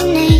what you need.